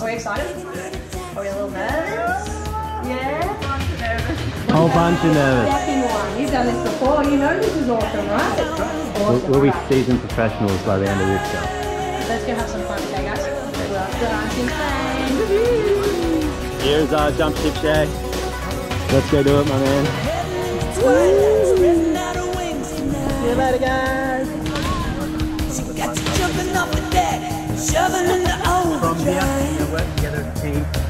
Are we excited? Are we a little nervous? Yeah? Whole bunch of nervous. Oh, You've done this before. You know this is awesome, right? Awesome. We'll, we'll be seasoned professionals by the end of this show. Let's go have some fun today, guys. Here's our jump ship shack. Let's go do it, my man. Woo! See you later, guys. 17th.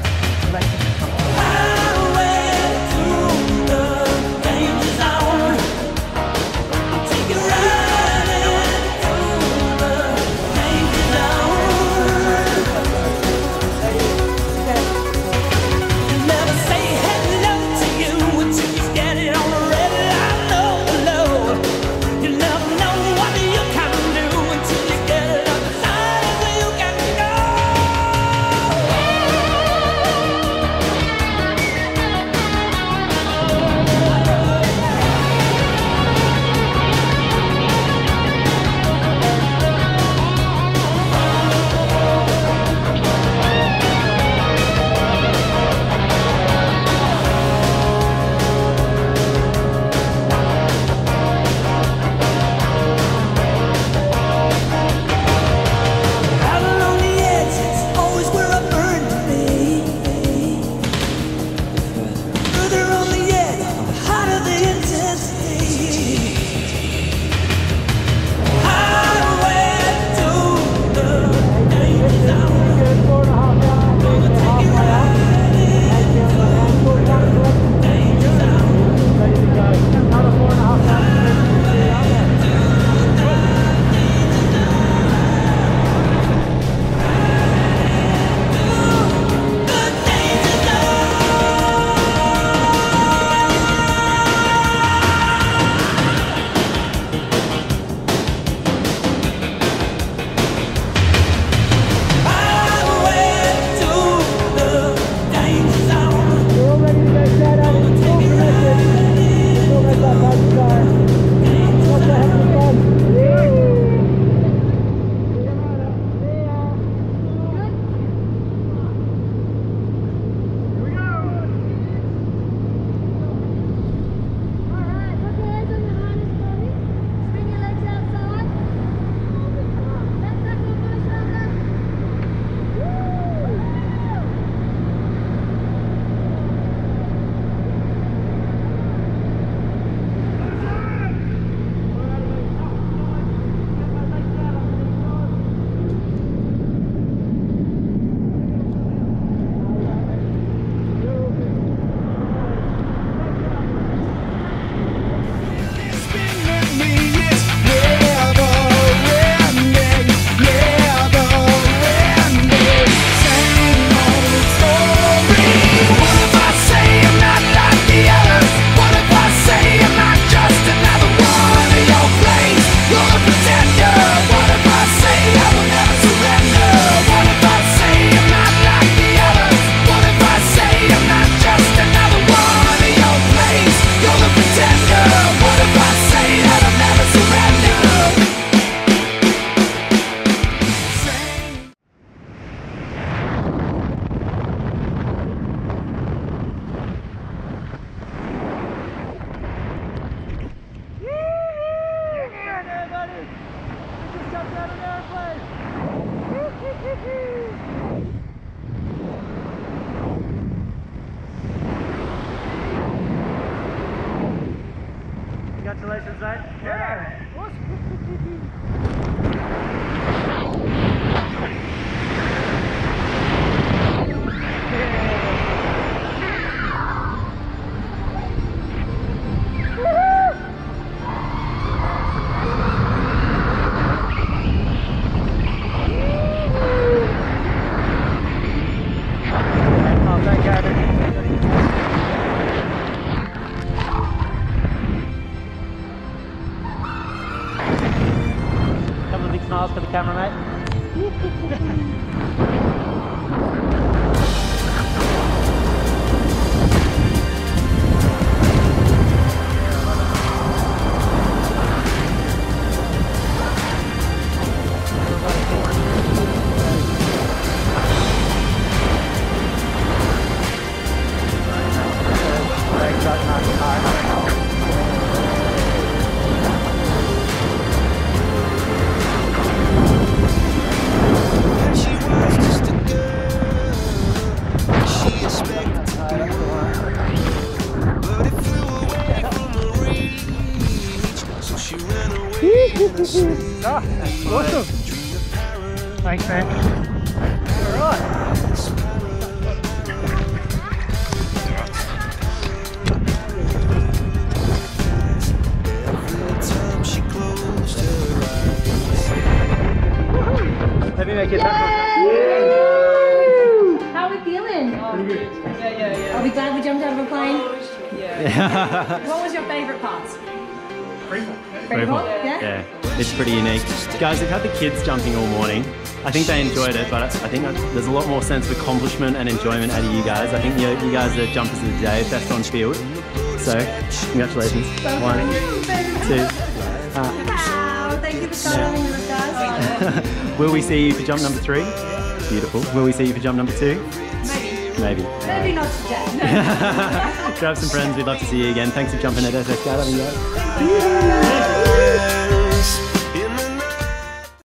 Congratulations, mate. Yeah. Couple of big camera, mate. Awesome. Thanks, man. All right. Let me make it that How are we feeling? Yeah, yeah, yeah. Are we glad we jumped out of a plane? Yeah. What was your favourite part? Freefall. Freefall? Yeah? Yeah, it's pretty unique. Guys, we've had the kids jumping all morning. I think they enjoyed it, but I think there's a lot more sense of accomplishment and enjoyment out of you guys. I think you, you guys are jumpers of the day, best on field. So, congratulations. One, two. Uh, wow, thank you for coming with us. Will we see you for jump number three? Beautiful. Will we see you for jump number two? Maybe. Maybe. Not today. Grab some friends. We'd love to see you again. Thanks for jumping at SA Skydiving, guys.